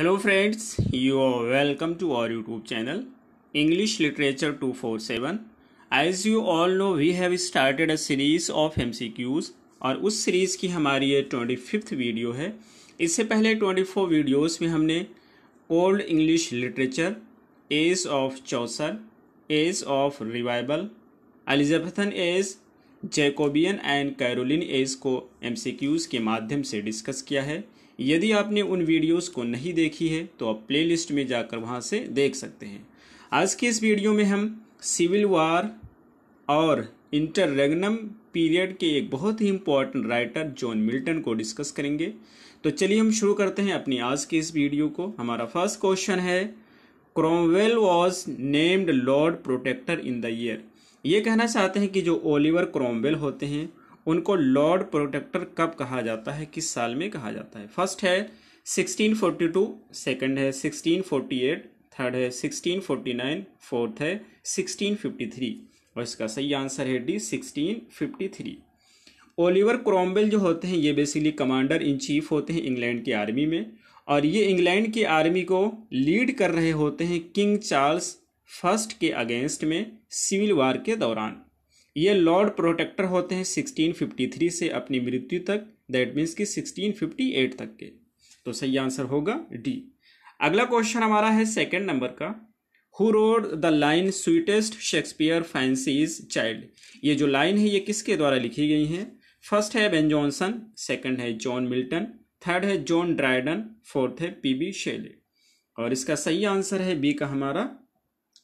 Hello friends you are welcome to our YouTube channel English literature two four seven as you all know we have started a series of um और उस series की हमारी ये twenty fifth video है। इससे पहले twenty four videos में हमने old English literature age of Chaucer age of रिवाइबल Elizabethan age Jacobean and Caroline age को एमसीक्यूज़ के माध्यम से डिस्कस किया है। यदि आपने उन वीडियोस को नहीं देखी है तो आप प्लेलिस्ट में जाकर वहाँ से देख सकते हैं। आज के इस वीडियो में हम सिविल वार और इंटररेगनम पीरियड के एक बहुत ही इंपॉर्टेंट राइटर जॉन मिल्टन को डिस्कस करेंगे। तो चलिए हम शुरू करते हैं अपनी आज की इस वीडियो को। हमारा फ़र्स्ट क्वेश्चन है, Cromwell was named Lord Protector in the year. ये कहना चाहते हैं कि जो ओलिवर क्रोमवेल होते हैं, उनको लॉर्ड प्रोटेक्टर कब कहा जाता है, किस साल में कहा जाता है? फ़र्स्ट है 1642 सेकंड है 1648 थर्ड है 1649 फोर्थ है 1653 और इसका सही आंसर है डी 1653 ओलिवर क्रोमवेल जो होते हैं, ये बेसिकली कमांडर इन चीफ होते हैं इंग्लैंड की आर्मी में। और ये इंग्लैंड की आर्मी को लीड कर रहे होते हैं किंग चार्ल्स फ़र्स्ट के अगेंस्ट में। सिविल वार के दौरान। ये लॉर्ड प्रोटेक्टर होते हैं 1653 से अपनी मृत्यु तक दैट मीन्स कि 1658 तक के। तो सही आंसर होगा डी। अगला क्वेश्चन हमारा है सेकंड नंबर का। Who wrote the line sweetest Shakespeare fancy's child ये जो लाइन है, ये किसके द्वारा लिखी गई है? फ़र्स्ट है बेन जॉनसन सेकंड है जॉन मिल्टन थर्ड है जॉन ड्राइडन फोर्थ है पीबी शेले और इसका सही आंसर है बी का हमारा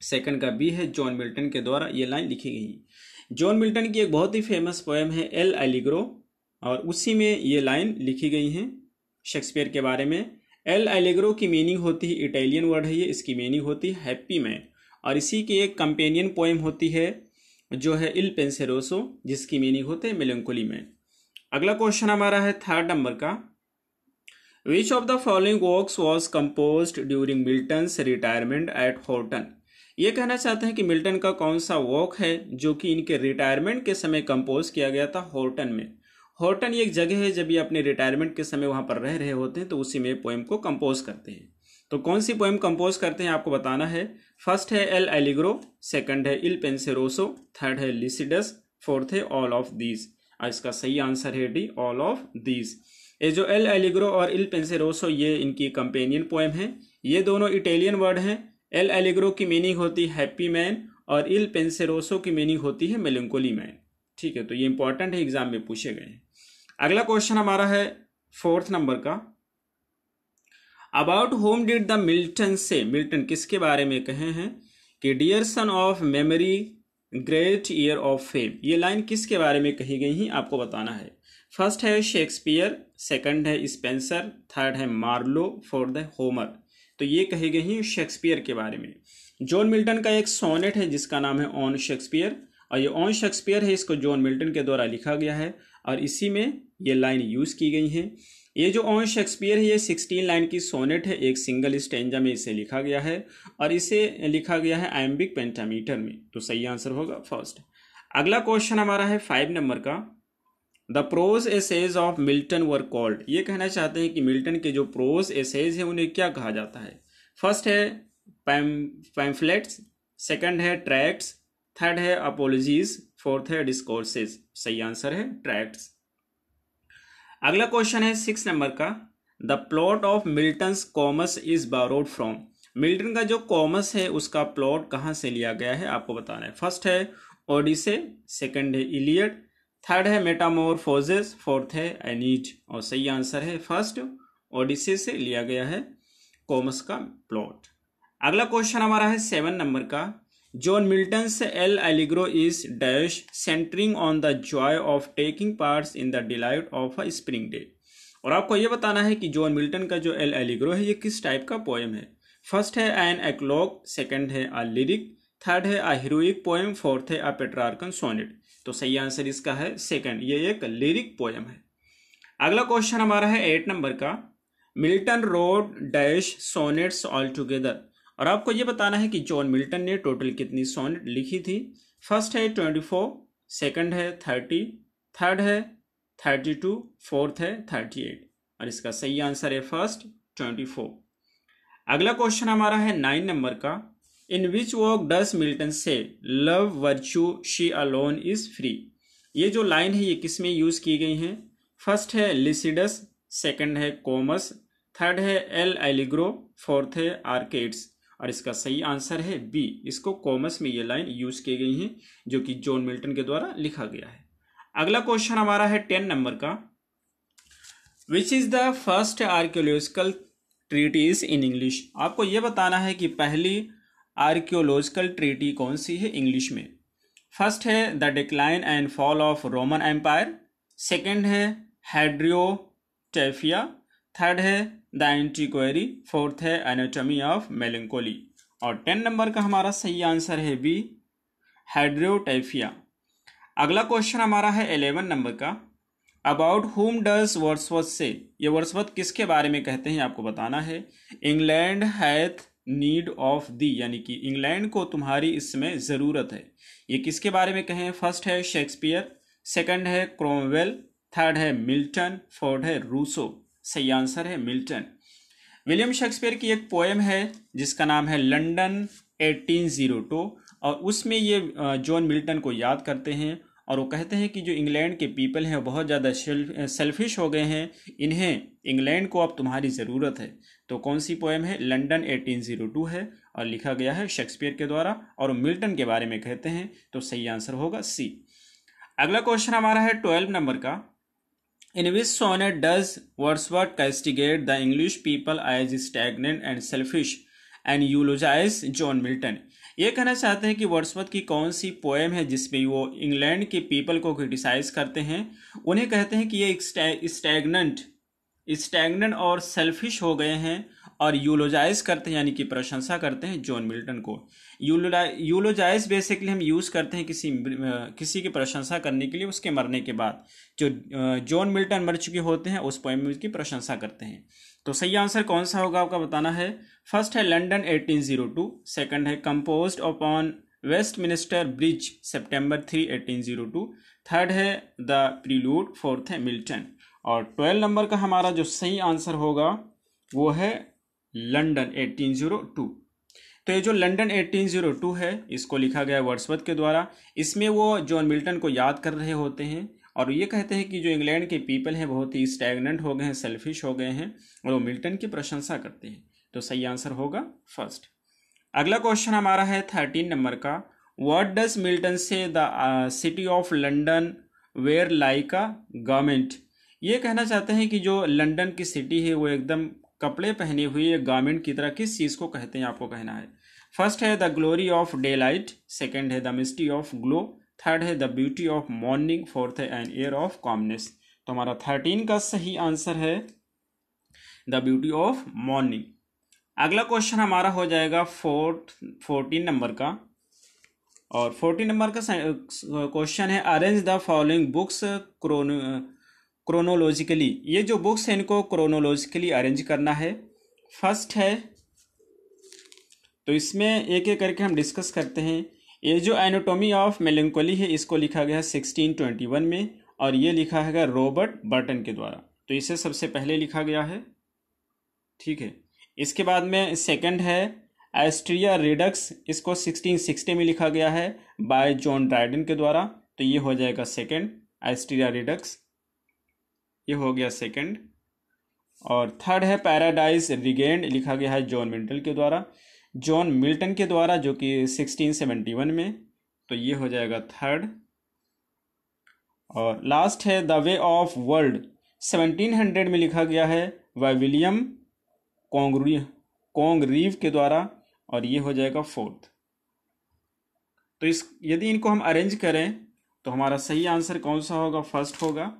सेकंड का बी है, जॉन मिल्टन के द्वारा ये लाइन लिखी गई जॉन मिल्टन की एक बहुत ही फ़ेमस पोएम है, एल एलिग्रो, और उसी में ये लाइन लिखी गई है शेक्सपियर के बारे में। एल एलिग्रो की मीनिंग होती है इटालियन वर्ड है ये, इसकी मीनिंग होती है हैप्पी मैन और इसी की एक कंपेनियन पोएम होती है, जो है इल पेंसेरोसो जिसकी मीनिंग होते हैं मेलंकोली मैन अगला क्वेश्चन हमारा है थर्ड नंबर का। Which of the following works was compose during Milton's retirement at Horton ये कहना चाहते हैं कि मिल्टन का कौन सा वॉक है जो कि इनके रिटायरमेंट के समय कंपोज किया गया था होर्टन में? होर्टन ये एक जगह है जब ये अपने रिटायरमेंट के समय वहाँ पर रह रहे होते हैं तो उसी में पोएम को कंपोज करते हैं। तो कौन सी पोएम कंपोज करते हैं आपको बताना है? फ़र्स्ट है एल एलिग्रो सेकंड है इल पेंसेरोसो थर्ड है लिसिडस फोर्थ है ऑल ऑफ़ दीज और इसका सही आंसर है डी ऑल ऑफ़ दीज ये जो एल एलिग्रो और इल पेंसेरोसो ये इनकी कंपेनियन पोएम है। ये दोनों इटालियन वर्ड हैं। एल एलिग्रो की मीनिंग होती है हैप्पी मैन और इल पेंसेरोसो की मीनिंग होती है मेलंकोली मैन। ठीक है तो ये इंपॉर्टेंट है एग्ज़ाम में पूछे गए हैं। अगला क्वेश्चन हमारा है फोर्थ नंबर का। About whom did the Milton say Milton किसके बारे में कहे हैं? कि dear son of memory great heir of fame ये लाइन किसके बारे में कही गई ही, आपको बताना है। फ़र्स्ट है शेक्सपियर सेकंड है स्पेंसर थर्ड है मार्लो फोर्थ है होमर तो ये कही गई हैं शेक्सपियर के बारे में। जॉन मिल्टन का एक सोनेट है, जिसका नाम है ऑन शेक्सपियर और ये ऑन शेक्सपियर है, इसको जॉन मिल्टन के द्वारा लिखा गया है, और इसी में ये लाइन यूज़ की गई है। ये जो ऑन शेक्सपियर है, ये सिक्सटीन लाइन की सोनेट है, एक सिंगल स्टेंजा में इसे लिखा गया है, और इसे लिखा गया है एम्बिक पेंटामीटर में। तो सही आंसर होगा फ़र्स्ट अगला क्वेश्चन हमारा है फाइव नंबर का। The prose essays of Milton were called ये कहना चाहते हैं कि मिल्टन के जो प्रोज एसेज हैं, उन्हें क्या कहा जाता है? फ़र्स्ट है पैम्फलेट्स सेकंड है ट्रैक्ट्स थर्ड है अपोलॉजीज फोर्थ है डिस्कोर्सेज सही आंसर है ट्रैक्ट्स अगला क्वेश्चन है सिक्स नंबर का. The plot of Milton's Comus is borrowed from Milton का जो कॉमर्स है, उसका प्लॉट कहाँ से लिया गया है? आपको बताना है. फ़र्स्ट है ओडिसे सेकंड है इलियड थर्ड है मेटामोरफोजेस फोर्थ है एनीज और सही आंसर है फ़र्स्ट ओडिसे से लिया गया है कॉमर्स का प्लॉट अगला क्वेश्चन हमारा है सेवन नंबर का जॉन मिल्टन से L'Allegro is dash centring on the joy of taking parts in the delight of a spring day और आपको यह बताना है कि जॉन मिल्टन का जो एल एलिग्रो है, ये किस टाइप का पोएम है? फ़र्स्ट है एन एक्लॉग सेकेंड है अ लिरिक थर्ड है अ हीरोइक पोएम फोर्थ है अ पेट्रार्कन सोनेट तो सही आंसर इसका है सेकंड ये एक लिरिक पोयम है। अगला क्वेश्चन हमारा है एट नंबर का। Milton wrote dash sonnets all together और आपको ये बताना है कि जॉन मिल्टन ने टोटल कितनी सोनेट लिखी थी? फ़र्स्ट है ट्वेंटी फोर सेकेंड है थर्टी थर्ड है थर्टी टू फोर्थ है थर्टी एट और इसका सही आंसर है फ़र्स्ट ट्वेंटी फोर अगला क्वेश्चन हमारा है नाइन नंबर का। In which work does Milton say love virtue she alone is free ये जो लाइन है, ये किसमें यूज़ की गई है? फ़र्स्ट है लिसिडस सेकंड है कोमस थर्ड है एल एलिग्रो फोर्थ है आर्केड्स और इसका सही आंसर है बी इसको कॉमर्स में ये लाइन यूज़ की गई है, जो कि जॉन मिल्टन के द्वारा लिखा गया है। अगला क्वेश्चन हमारा है टेन नंबर का। Which is the first archaeological treatise in English आपको यह बताना है कि पहली आर्कियोलॉजिकल ट्रीटी कौन सी है इंग्लिश में? फ़र्स्ट है the decline and fall of Roman empire. Second है हाइड्रियोटेफिया थर्ड है द एंटीक्वेरी। फोर्थ है एनाटॉमी ऑफ़ मेलेंकोली। और टेन नंबर का हमारा सही आंसर है बी हाइड्रोटाइफिया अगला क्वेश्चन हमारा है एलेवन नंबर का। About whom does Wordsworth say, ये वर्सवत किसके बारे में कहते हैं आपको बताना है? England hath need of thee यानी कि इंग्लैंड को तुम्हारी इसमें ज़रूरत है। ये किसके बारे में कहें? फ़र्स्ट है शेक्सपियर सेकंड है क्रोमवेल थर्ड है मिल्टन फोर्थ है रूसो सही आंसर है मिल्टन विलियम शेक्सपियर की एक पोएम है, जिसका नाम है लंदन 1802 और उसमें ये जॉन मिल्टन को याद करते हैं। और वो कहते हैं कि जो इंग्लैंड के पीपल हैं बहुत ज़्यादा सेल्फिश हो गए हैं। इन्हें इंग्लैंड को अब तुम्हारी ज़रूरत है। तो कौन सी पोएम है? लंदन 1802 है और लिखा गया है शेक्सपियर के द्वारा और मिल्टन के बारे में कहते हैं। तो सही आंसर होगा सी अगला क्वेश्चन हमारा है ट्वेल्व नंबर का। In which sonnet does Wordsworth castigate the English people as stagnant and selfish and eulogises John Milton? ये कहना चाहते हैं कि वर्ड्समथ की कौन सी पोएम है जिसमें वो इंग्लैंड के पीपल को क्रिटिसाइज करते हैं? उन्हें कहते हैं कि ये स्टैगनेंट स्टैगनेंट और सेल्फिश हो गए हैं। और यूलोजाइज करते हैं, यानी कि प्रशंसा करते हैं जॉन मिल्टन को। यूलोजाइज बेसिकली हम यूज़ करते हैं किसी किसी की प्रशंसा करने के लिए, उसके मरने के बाद। जो, जॉन मिल्टन मर चुके होते हैं, उस पोएम उसकी प्रशंसा करते हैं। तो सही आंसर कौन सा होगा, आपका बताना है। फ़र्स्ट है लंडन 1802 सेकंड है composed upon Westminster Bridge September 3 1802 third है द प्रीलूड फोर्थ है मिल्टन और ट्वेल्व नंबर का हमारा जो सही आंसर होगा, वो है लंडन 1802 तो ये जो लंडन 1802 है, इसको लिखा गया वर्ड्सवर्थ के द्वारा। इसमें वो जॉन मिल्टन को याद कर रहे होते हैं और ये कहते हैं कि जो इंग्लैंड के पीपल हैं, बहुत ही स्टैगनेंट हो गए हैं, सेल्फिश हो गए हैं और वो मिल्टन की प्रशंसा करते हैं। तो सही आंसर होगा फ़र्स्ट। अगला क्वेश्चन हमारा है थर्टीन नंबर का। What does Milton say the city of London where like a government ये कहना चाहते हैं कि जो लंदन की सिटी है, वो एकदम कपड़े पहने हुए गारमेंट की तरह किस चीज़ को कहते हैं, आपको कहना है? फ़र्स्ट है the glory of daylight second है the misty of glow third है the beauty of morning fourth है एन एयर ऑफ़ कॉमनेस तो हमारा थर्टीन का सही आंसर है द ब्यूटी ऑफ़ मॉर्निंग अगला क्वेश्चन हमारा हो जाएगा फोर्थ फोर्टीन नंबर का। और फोर्टीन नंबर का क्वेश्चन है arrange the following books chrono chronologically ये जो बुक्स हैं, इनको क्रोनोलॉजिकली अरेंज करना है। फ़र्स्ट है तो इसमें एक एक करके हम डिस्कस करते हैं। ये जो एनाटोमी ऑफ़ मेलेंकोली है, इसको लिखा गया है सिक्सटीन ट्वेंटी वन में, और ये लिखा है रॉबर्ट बर्टन के द्वारा। तो इसे सबसे पहले लिखा गया है। ठीक है। इसके बाद में सेकंड है एस्ट्रिया रिडक्स इसको सिक्सटीन सिक्सटी में लिखा गया है बाय जॉन ड्राइडन के द्वारा। तो ये हो जाएगा सेकंड एस्ट्रिया रिडक्स ये हो गया सेकंड और थर्ड है पैराडाइज रिगेंड लिखा गया है जॉन मिल्टन के द्वारा। जॉन मिल्टन के द्वारा, जो कि 1671 में। तो ये हो जाएगा थर्ड और लास्ट है द वे ऑफ़ वर्ल्ड 1700 में लिखा गया है वाई विलियम कोंगरी कोंगरीव के द्वारा, और ये हो जाएगा फोर्थ तो इस, यदि इनको हम अरेंज करें तो हमारा सही आंसर कौन सा होगा? फ़र्स्ट होगा।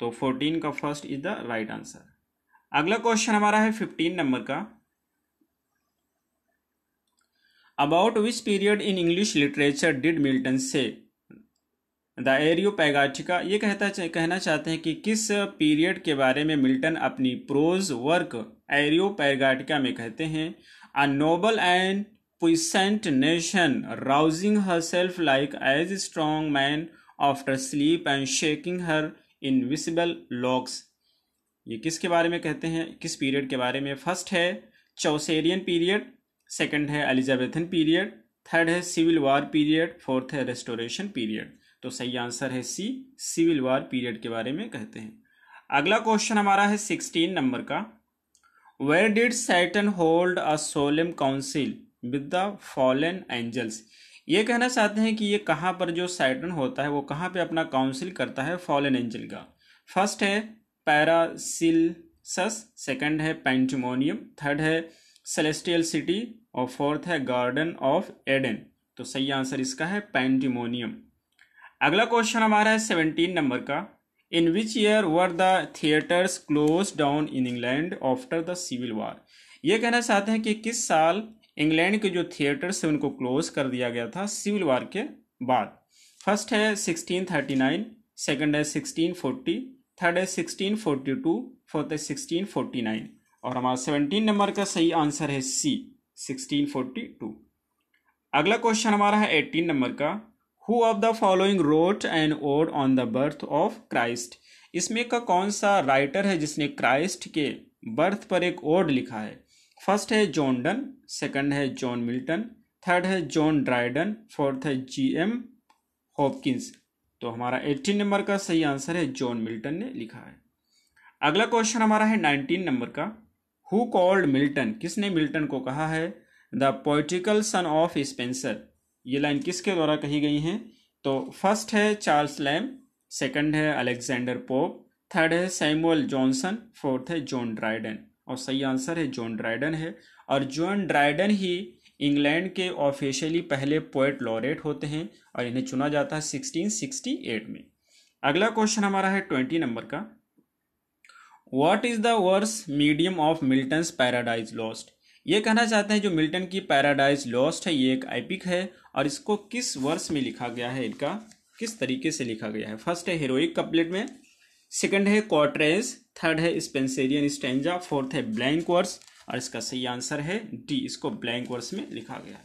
तो फोर्टीन का first is the right answer अगला क्वेश्चन हमारा है फिफ्टीन नंबर का। About which period in English literature did Milton say the Areopagitica ये कहता कहना चाहते हैं कि किस पीरियड के बारे में मिल्टन अपनी प्रोज वर्क एरियो पैगाटिका में कहते हैं? A noble and puissant nation rousing her self like as strong man after sleep and shaking her invisible locks ये किसके बारे में कहते हैं? किस पीरियड के बारे में? फ़र्स्ट है चौसेरियन पीरियड सेकंड है एलिजाबेथन पीरियड थर्ड है सिविल वार पीरियड फोर्थ है रेस्टोरेशन पीरियड तो सही आंसर है सी सिविल वार पीरियड के बारे में कहते हैं। अगला क्वेश्चन हमारा है सिक्सटीन नंबर का। Where did Satan hold a solemn council with the fallen angels ये कहना चाहते हैं कि ये कहाँ पर जो सैटन होता है, वो कहाँ पे अपना काउंसिल करता है फॉलन एंजल का। फ़र्स्ट है पैरासिलसस सेकंड है पेंटिमोनियम थर्ड है सेलेस्टियल सिटी और फोर्थ है गार्डन ऑफ़ एडन तो सही आंसर इसका है पेंटिमोनियम अगला क्वेश्चन हमारा है सेवनटीन नंबर का। In which year were the theatres close down in England after the civil war ये कहना चाहते हैं कि किस साल इंग्लैंड के जो थिएटर्स है, उनको क्लोज कर दिया गया था सिविल वार के बाद। फ़र्स्ट है सिक्सटीन थर्टी नाइन, सेकेंड है सिक्सटीन फोर्टी, थर्ड है सिक्सटीन फोर्टी टू, फोर्थ है सिक्सटीन फोर्टी नाइन। और हमारा सेवनटीन नंबर का सही आंसर है सी, सिक्सटीन फोर्टी टू। अगला क्वेश्चन हमारा है एटीन नंबर का। Who of the following wrote and ode on the birth of Christ इसमें का कौन सा राइटर है जिसने क्राइस्ट के बर्थ पर एक ओड लिखा है? फ़र्स्ट है जॉन डन, सेकंड है जॉन मिल्टन, थर्ड है जॉन ड्राइडन, फोर्थ है जी एम हॉपकिंस। तो हमारा एट्टीन नंबर का सही आंसर है जॉन मिल्टन ने लिखा है। अगला क्वेश्चन हमारा है नाइनटीन नंबर का। हु कॉल्ड मिल्टन किसने मिल्टन को कहा है? The poetical son of Spenser ये लाइन किसके द्वारा कही गई हैं? तो फ़र्स्ट है चार्ल्स लैम, सेकंड है अलेक्जेंडर पोप, थर्ड है सैमुअल जॉनसन, फोर्थ है जॉन ड्राइडन। और सही आंसर है जॉन ड्राइडन है। और जॉन ड्राइडन ही इंग्लैंड के ऑफिशियली पहले पोएट लॉरेट होते हैं और इन्हें चुना जाता है 1668 में। अगला क्वेश्चन हमारा है 20 नंबर का। What is the verse medium of Milton's Paradise Lost ये कहना चाहते हैं जो मिल्टन की पैराडाइज लॉस्ट है, ये एक एपिक है और इसको किस वर्ष में लिखा गया है? इनका किस तरीके से लिखा गया है? फ़र्स्ट है हीरोइक कपलेट में सेकंड है क्वार्ट्रेज थर्ड है स्पेंसेरियन स्टेंजा फोर्थ है ब्लैंक वर्स और इसका सही आंसर है डी इसको ब्लैंक वर्स में लिखा गया है।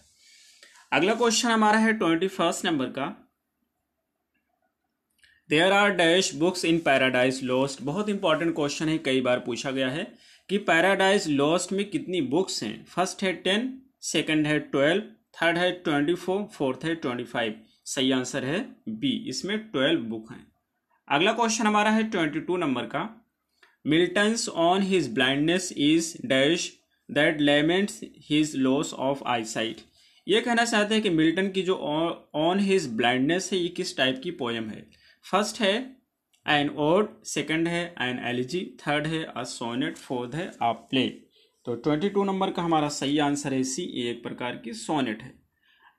अगला क्वेश्चन हमारा है ट्वेंटी फ़र्स्ट नंबर का। There are dash books in Paradise Lost बहुत इंपॉर्टेंट क्वेश्चन है, कई बार पूछा गया है कि पैराडाइज लॉस्ट में कितनी बुक्स हैं? फ़र्स्ट है टेन सेकंड है ट्वेल्व थर्ड है ट्वेंटी फोर फोर्थ है ट्वेंटी फाइव सही आंसर है बी इसमें ट्वेल्व बुक हैं। अगला क्वेश्चन हमारा है ट्वेंटी टू नंबर का। On his blindness is dash that laments his loss of eyesight ये कहना चाहते हैं कि मिल्टन की जो ऑन हिज ब्लाइंडनेस है, ये किस टाइप की पोएम है? फ़र्स्ट है एन ओड सेकंड है एन एलिजी थर्ड है अ सोनेट फोर्थ है अ प्ले तो ट्वेंटी टू नंबर का हमारा सही आंसर है सी एक प्रकार की सोनेट है।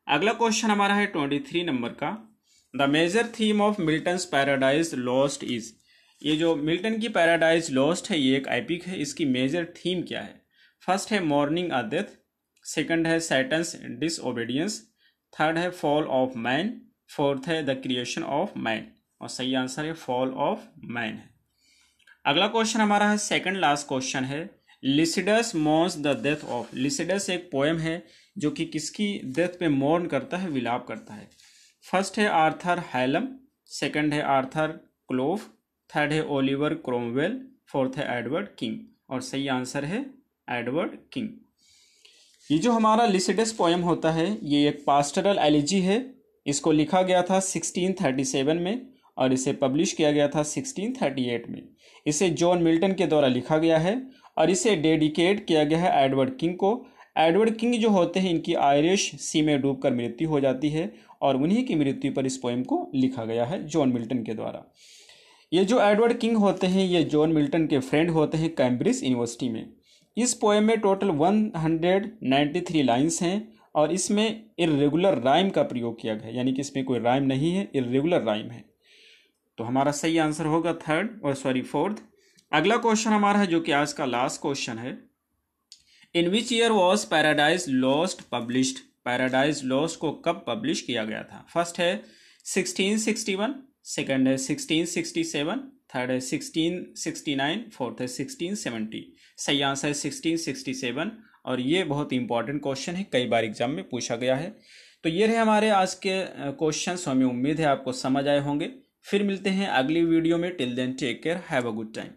अगला क्वेश्चन हमारा है ट्वेंटी थ्री नंबर का। The major theme of Milton's Paradise Lost is ये जो मिल्टन की पैराडाइज लॉस्ट है, ये एक एपिक है। इसकी मेजर थीम क्या है? फ़र्स्ट है मॉर्निंग अ डेथ सेकंड है सैटन्स डिसओबीडियंस थर्ड है फॉल ऑफ़ मैन फोर्थ है द क्रिएशन ऑफ़ मैन और सही आंसर है फॉल ऑफ़ मैन है। अगला क्वेश्चन हमारा है सेकंड लास्ट क्वेश्चन है। Lycidas mourns the death of Lycidas एक पोएम है, जो कि किसकी डेथ पे मौन करता है, विलाप करता है। फ़र्स्ट है आर्थर हैलम सेकंड है आर्थर क्लोफ थर्ड है ओलिवर क्रोमवेल फोर्थ है एडवर्ड किंग और सही आंसर है एडवर्ड किंग ये जो हमारा लिसिडस पोएम होता है, ये एक पास्टरल एलिजी है। इसको लिखा गया था 1637 में और इसे पब्लिश किया गया था 1638 में। इसे जॉन मिल्टन के द्वारा लिखा गया है और इसे डेडिकेट किया गया है एडवर्ड किंग को। एडवर्ड किंग जो होते हैं, इनकी आयरिश सी में डूबकर मृत्यु हो जाती है और उन्हीं की मृत्यु पर इस पोएम को लिखा गया है जॉन मिल्टन के द्वारा। ये जो एडवर्ड किंग होते हैं, ये जॉन मिल्टन के फ्रेंड होते हैं कैम्ब्रिज यूनिवर्सिटी में। इस पोएम में टोटल 193 लाइंस हैं और इसमें इरेगुलर राइम का प्रयोग किया गया यानी कि इसमें कोई राइम नहीं है, इरेगुलर राइम है। तो हमारा सही आंसर होगा थर्ड, और सॉरी फोर्थ। अगला क्वेश्चन हमारा है, जो कि आज का लास्ट क्वेश्चन है। In which year was Paradise Lost published? Paradise Lost को कब पब्लिश किया गया था? फ़र्स्ट है 1661 सेकंड है 1667 थर्ड है 1669 फोर्थ है 1670 सही आंसर है 1667 और ये बहुत इंपॉर्टेंट क्वेश्चन है, कई बार एग्ज़ाम में पूछा गया है। तो ये रहे हमारे आज के क्वेश्चन हमें उम्मीद है आपको समझ आए होंगे। फिर मिलते हैं अगली वीडियो में। Till then take care have a good time